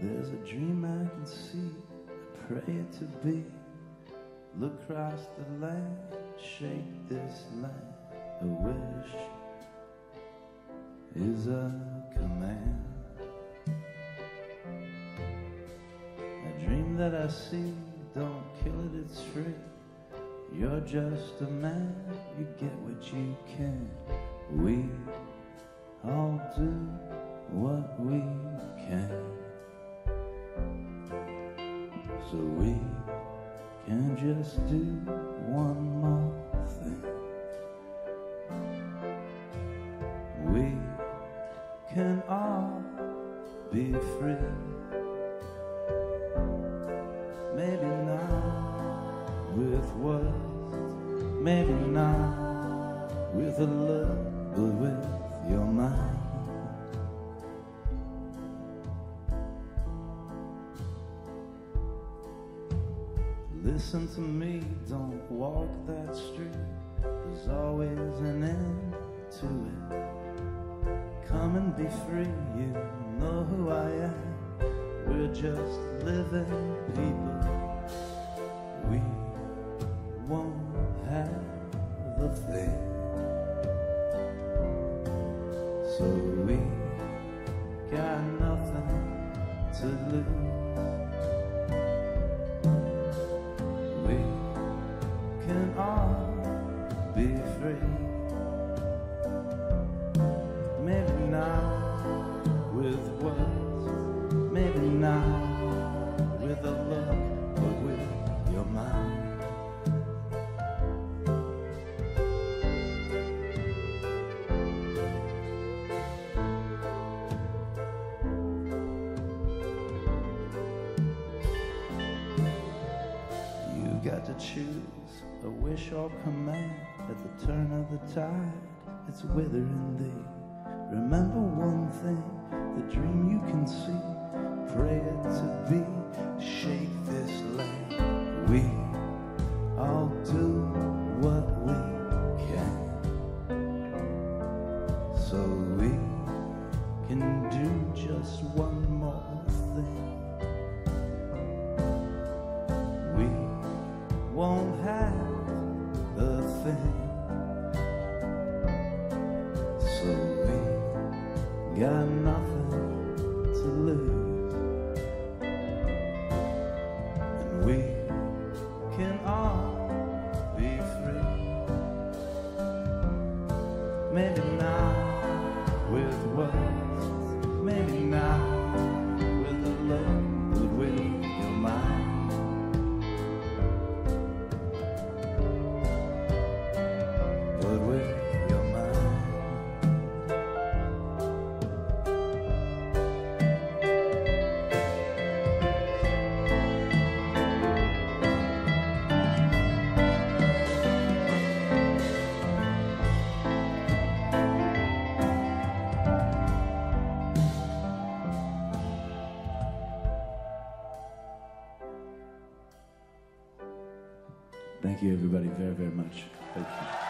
There's a dream I can see, I pray it to be. Look across the land, shake this land. A wish is a command. A dream that I see, don't kill it, it's free. You're just a man, you get what you can. We all do what we can. So we can just do one more thing. We can all be free. Maybe not with words, maybe not with a look, Listen to me, don't walk that street. There's always an end to it. Come and be free, you know who I am. We're just living people. We won't have a thing. So we got nothing to lose. Be free. Maybe not with words, maybe not with a look, but with your mind. You got to choose a wish or command at the turn of the tide. It's withering thee. Remember one thing, the dream you can see. Pray it to be. Shake this land. We we can all be free. Maybe not with words, Thank you, everybody, very, very much. Thank you.